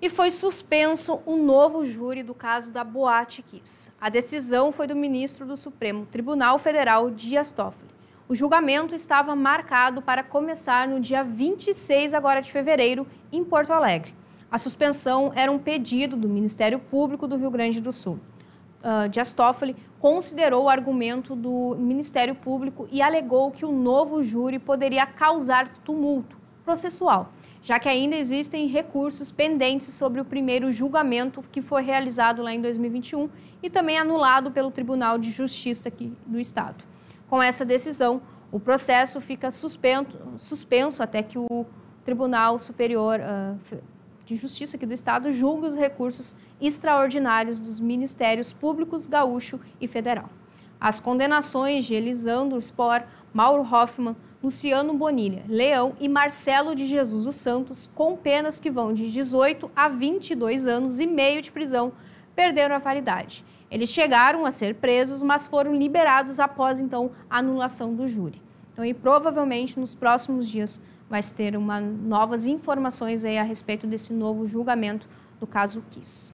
E foi suspenso um novo júri do caso da Boate Kiss. A decisão foi do ministro do Supremo Tribunal Federal, Dias Toffoli. O julgamento estava marcado para começar no dia 26 agora de fevereiro, em Porto Alegre. A suspensão era um pedido do Ministério Público do Rio Grande do Sul. Uh, Dias Toffoli considerou o argumento do Ministério Público e alegou que o novo júri poderia causar tumulto processual já que ainda existem recursos pendentes sobre o primeiro julgamento que foi realizado lá em 2021 e também anulado pelo Tribunal de Justiça aqui do Estado. Com essa decisão, o processo fica suspenso, suspenso até que o Tribunal Superior uh, de Justiça aqui do Estado julgue os recursos extraordinários dos Ministérios Públicos Gaúcho e Federal. As condenações de Elisandro Spor, Mauro Hoffman, Luciano Bonilha, Leão e Marcelo de Jesus dos Santos, com penas que vão de 18 a 22 anos e meio de prisão, perderam a validade. Eles chegaram a ser presos, mas foram liberados após então a anulação do júri. Então, e provavelmente nos próximos dias vai ter uma, novas informações aí a respeito desse novo julgamento do caso Kiss.